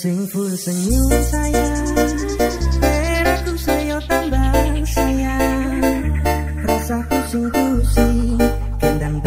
Full senyum sayang. Peraku saya tambah sayang. Rasaku sing pusing Kendang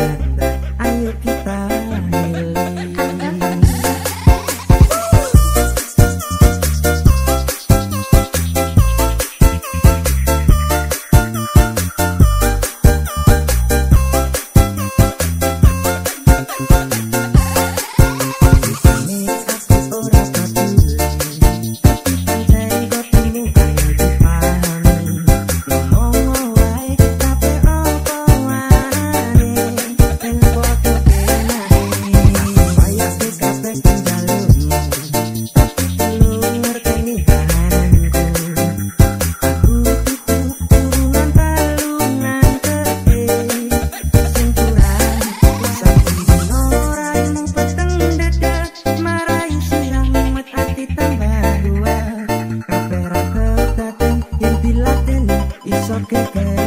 sing